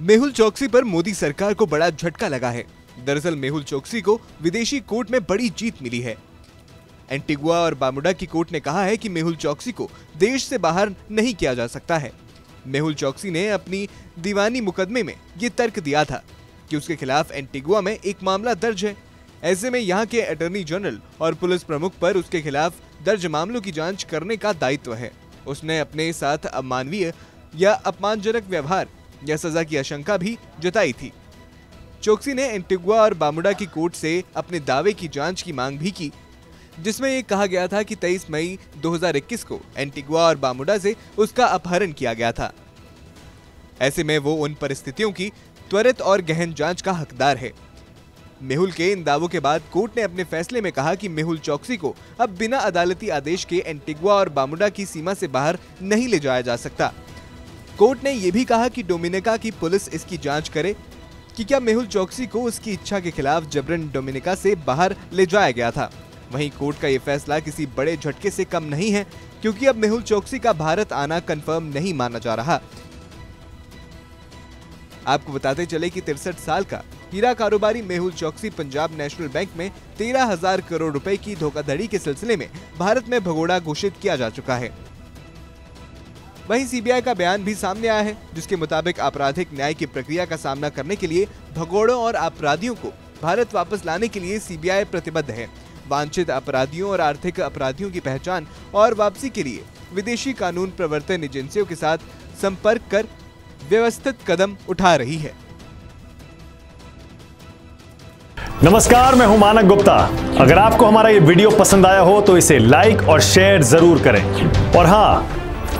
मेहुल चौकसी पर मोदी सरकार को बड़ा झटका लगा है। दरअसल मेहुल चौकसी को विदेशी कोर्ट में बड़ी जीत मिली है। एंटीगुआ और बामुडा की कोर्ट ने कहा है कि मेहुल चौकसी को देश से बाहर नहीं किया जा सकता है। मेहुल चौकसी ने अपनी दीवानी मुकदमे में ये तर्क दिया था कि उसके खिलाफ एंटीगुआ में एक मामला दर्ज है। ऐसे में यहाँ के अटॉर्नी जनरल और पुलिस प्रमुख पर उसके खिलाफ दर्ज मामलों की जाँच करने का दायित्व है। उसने अपने साथ अमानवीय या अपमानजनक व्यवहार या सजा की आशंका भी जताई थी। चौकसी ने एंटिगुआ और बामुडा की कोर्ट से अपने दावे की जाँच की मांग भी की, जिसमें ये कहा गया था कि 23 मई 2021 को एंटीगुआ और बामुडा से उसका अपहरण किया गया था। ऐसे में वो उन परिस्थितियों की त्वरित और गहन जाँच का हकदार है। मेहुल के इन दावों के बाद कोर्ट ने अपने फैसले में कहा कि मेहुल चौकसी को अब बिना अदालती आदेश के एंटिगुआ और बामुडा की सीमा से बाहर नहीं ले जाया जा सकता। कोर्ट ने यह भी कहा कि डोमिनिका की पुलिस इसकी जाँच करे कि क्या मेहुल चौकसी को उसकी इच्छा के खिलाफ जबरन डोमिनिका से बाहर ले जाया गया था। वहीं कोर्ट का यह फैसला किसी बड़े झटके से कम नहीं है, क्योंकि अब मेहुल चौकसी का भारत आना कंफर्म नहीं माना जा रहा। आपको बताते चले कि तिरसठ साल का हीरा कारोबारी मेहुल चौकसी पंजाब नेशनल बैंक में तेरह हज़ार करोड़ रुपए की धोखाधड़ी के सिलसिले में भारत में भगोड़ा घोषित किया जा चुका है। वहीं सीबीआई का बयान भी सामने आया है, जिसके मुताबिक आपराधिक न्याय की प्रक्रिया का सामना करने के लिए भगोड़ों और अपराधियों को भारत वापस लाने के लिए सीबीआई प्रतिबद्ध है। वांछित अपराधियों और आर्थिक अपराधियों की पहचान और वापसी के लिए विदेशी कानून प्रवर्तन एजेंसियों के साथ संपर्क कर व्यवस्थित कदम उठा रही है। नमस्कार, मैं हूँ मानक गुप्ता। अगर आपको हमारा ये वीडियो पसंद आया हो तो इसे लाइक और शेयर ज़रूर करें। और हाँ